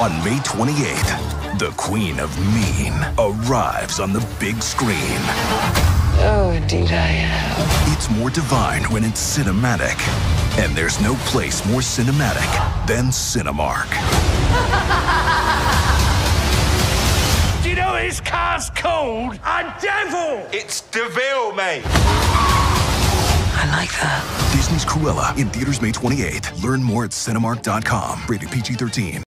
On May 28th, the Queen of Mean arrives on the big screen. Oh, indeed I am. It's more divine when it's cinematic. And there's no place more cinematic than Cinemark. Do you know his car's called? A devil! It's De Vil, mate. I like that. Disney's Cruella in theaters May 28th. Learn more at Cinemark.com. Rated PG 13.